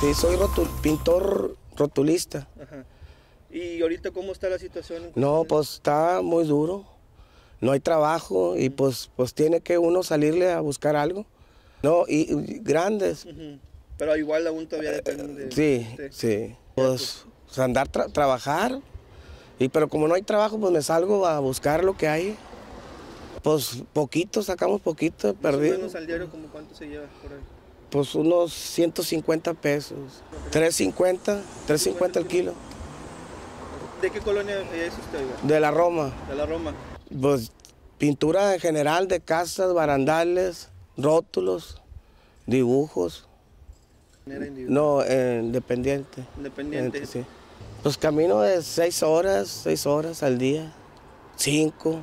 Sí, soy rotu- pintor rotulista. Ajá. ¿Y ahorita cómo está la situación? No, pues está muy duro. No hay trabajo y pues, pues tiene que uno salirle a buscar algo. No, y, y grandes. Pero igual aún todavía depende de Sí, sí. Pues, pues, andar tra- trabajar. Y pero como no hay trabajo, pues me salgo a buscar lo que hay. Pues poquito, sacamos poquito, perdido. cuánto se lleva por ahí? Pues unos 150 pesos. 350, 350 el kilo. ¿De qué colonia es usted? De la Roma. De la Roma. Pues pintura en general de casas, barandales, rótulos, dibujos. No, eh, independiente. Independiente. Sí. Pues camino de seis horas, seis horas al día, cinco.